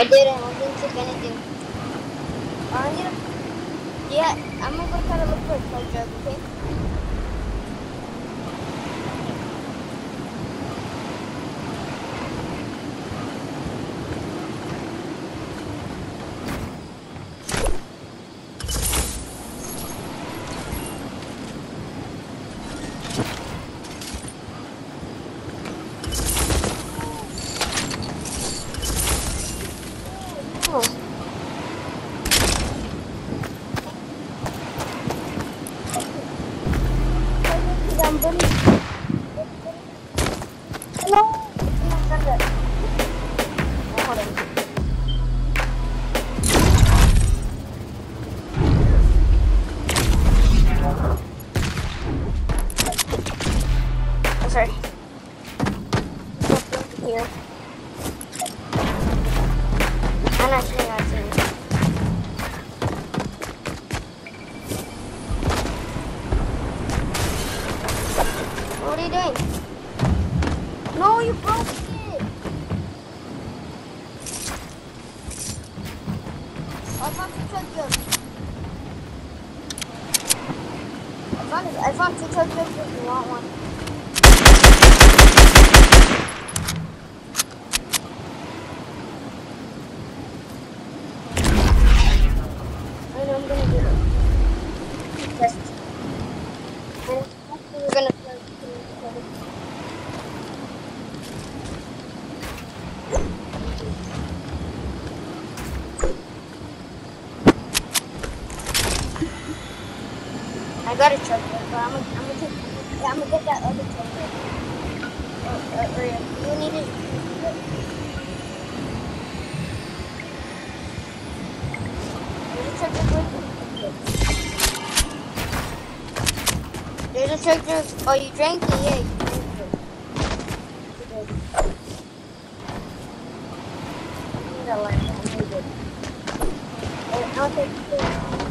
I didn't. I didn't take anything. I need. Yeah, I'm gonna go try to look for a jug, okay? I found two chug if you want one. I know I'm gonna do it. Yes. And we're gonna start doing it together. I got a truck, but I'm gonna, I'm gonna take, I'm gonna get that other truck. Uh, uh, or, you need it. There's a just, oh, you drank it, yeah, you drank it. I need a. Uh, take it.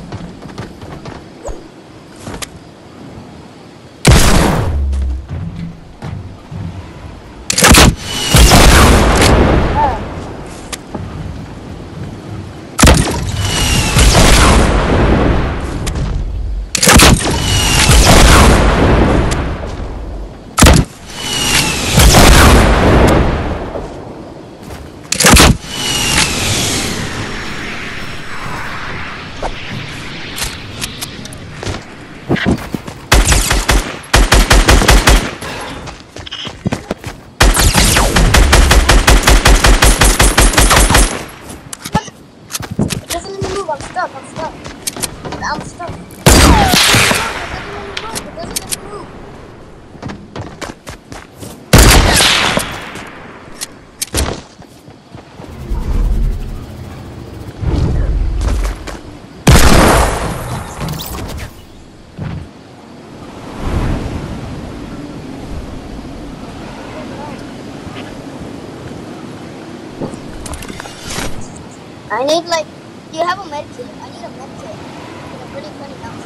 Need like, do you have a med kit? I need a med kit. It's a pretty funny house.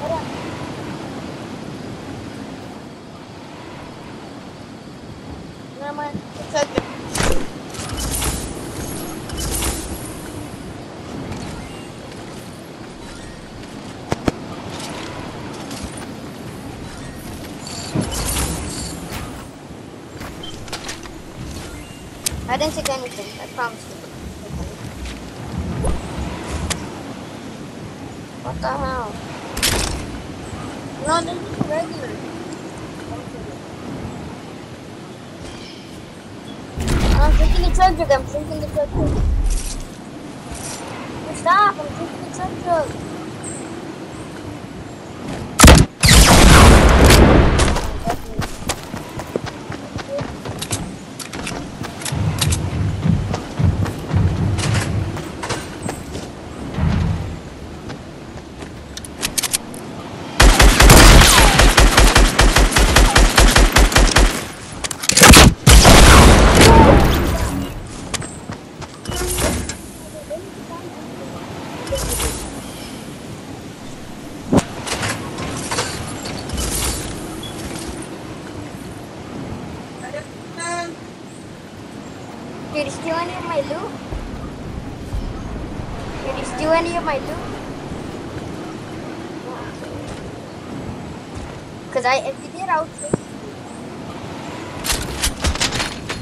Hold on. Never mind. It's okay. I didn't take anything. I promise you. What the hell? No, this is regular. I'm taking the jug. I'm taking the jug. Stop! I'm drinking the jug. You steal any of my loot? Did you steal any of my loot? Cause I, if you did, I'll kill you.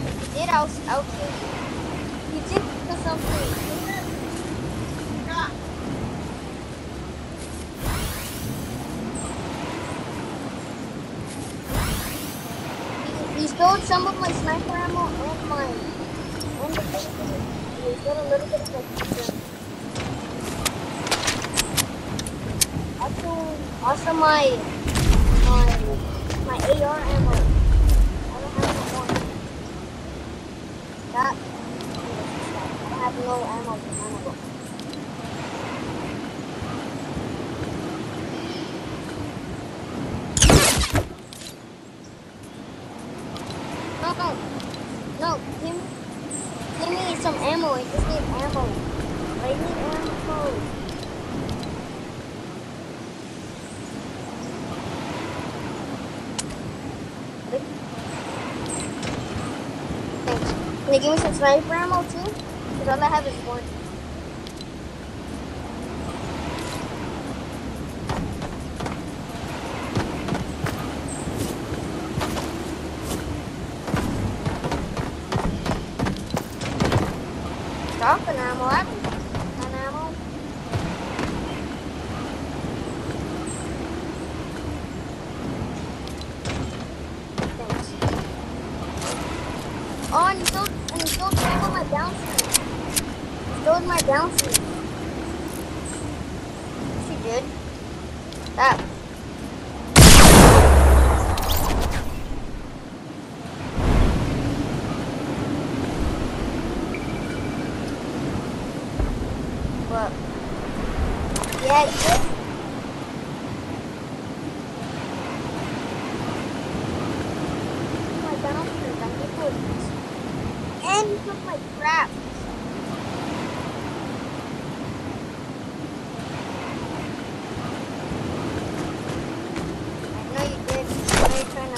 If you did, I'll, I'll kill you. You did something. He, he stole some of my sniper ammo and my, Also, my, my, my AR ammo. I don't have no more. That, I have no ammo for none of them. No, no, no, give me, give me some ammo. I just need ammo. I need ammo. You give me some sniper ammo too? Because all I have is one. Stop an ammo. I have an ammo. Thanks. Oh, and you stole, and you stole some of my downstream. Stole my downstream. She did. That. What? Yeah, did. My downstream. I need my crap. I know you did. I know you're trying to.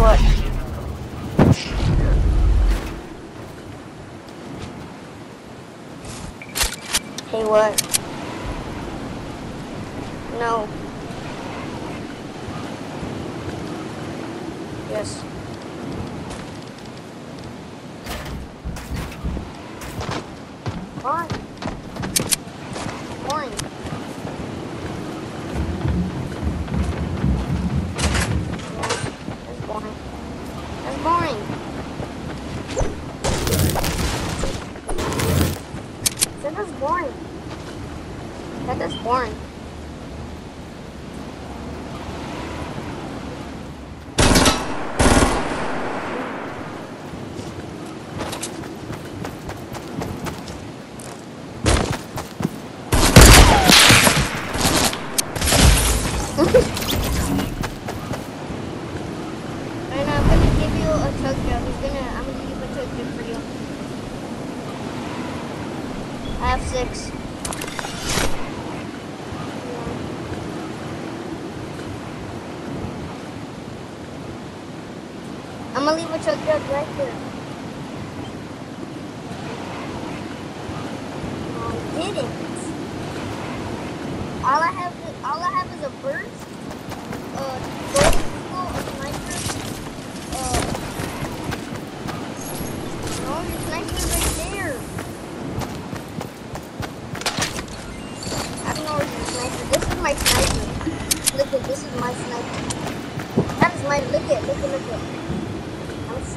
What? Hey, what? No. Yes. Why? Boring. That's boring. That's boring. That is boring. That is boring. Right now, I'm gonna give you a chug jug. He's gonna, I'm gonna give a chug jug for you. I have six. I'm gonna leave chug jug right there. I didn't. All I have is, all I have is a burst, a a no, your sniper's right there. I don't know your. This is my sniper. Look at this is my sniper. That is my look at look at look at.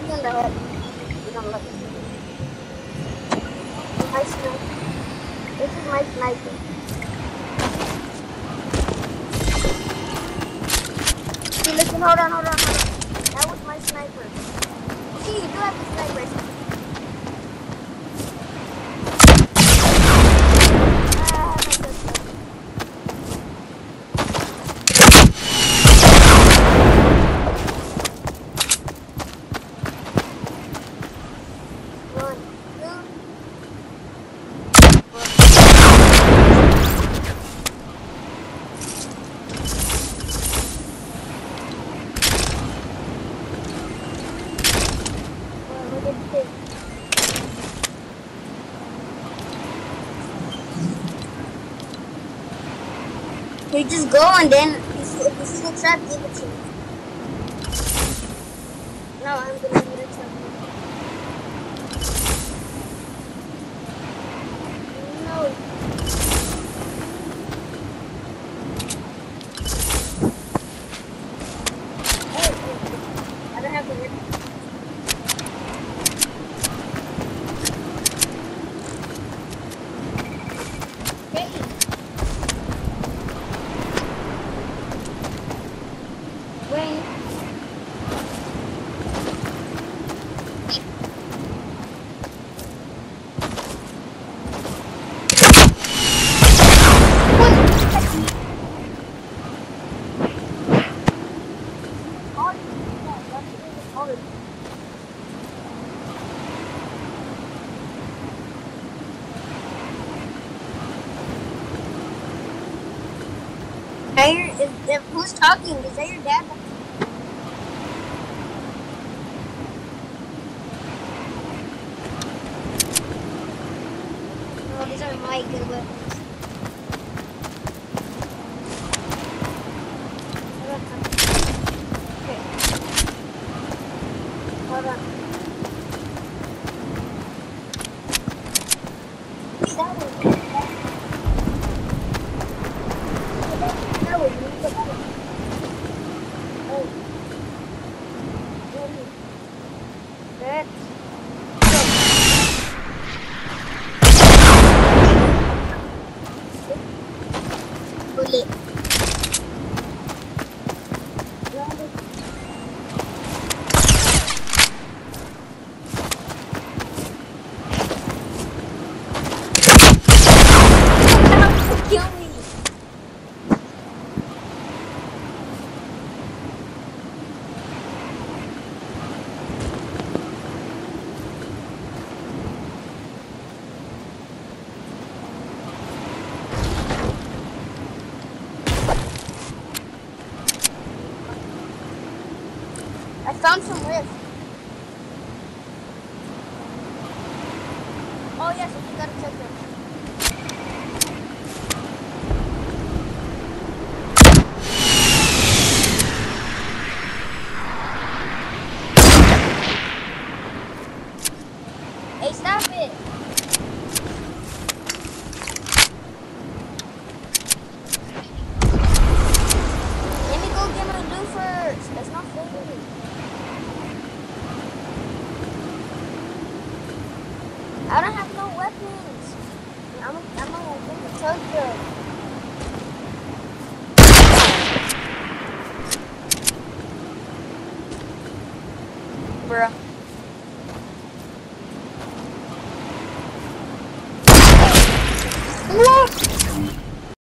Look. My sniper. This is my sniper. See, listen, hold on, hold on, hold on. That was my sniper. See, you do have the sniper. You just go and then you, see the trap, give it to me. No, I'm gonna give it to Hey, is, if, who's talking? Is that your dad? Oh, these are my good weapons. Okay. Hold on. That was good. That was really good. Oh. Ready. Set. Go. Bullet. Kill me. I found some rift. Oh yes, we gotta check them. Hey, stop it! Let me go get my loot first. That's not fair. I don't have no weapons. I'm I'm gonna get the chug jug. Bruh.